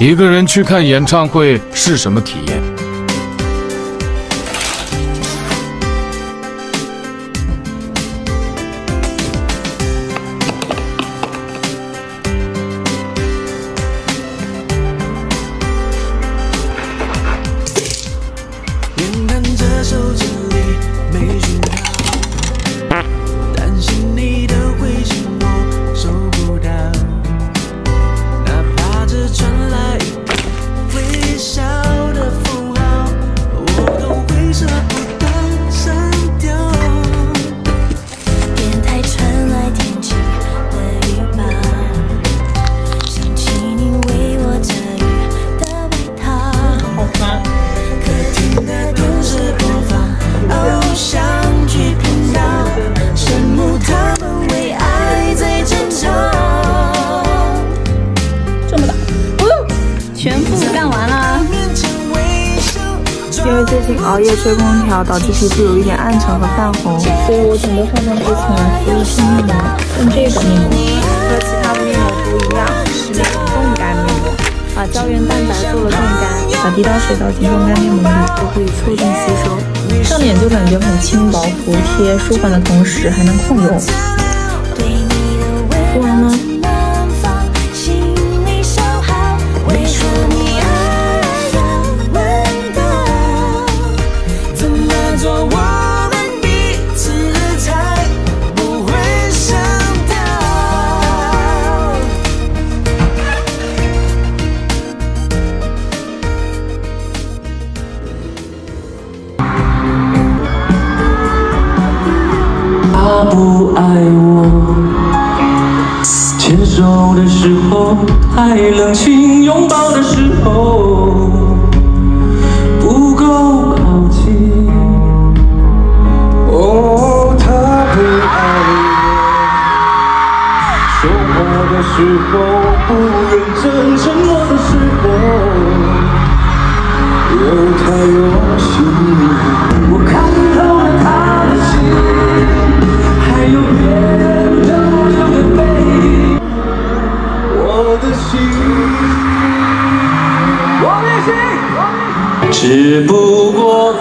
一个人去看演唱会是什么体验？因为最近熬夜吹空调，导致皮肤有一点暗沉和泛红，所以我准备化妆之前敷一片面膜。用这个面膜和其他的面膜不一样，是那种冻干面膜，把胶原蛋白做了冻干，把滴到水倒进冻干面膜里就可以促进吸收。上脸就感觉很轻薄服帖，舒缓的同时还能控油。太冷清，拥抱的时候不够靠近。哦，他不爱我，说话的时候不认真，沉默的时候又太用心。我看透了他的只不过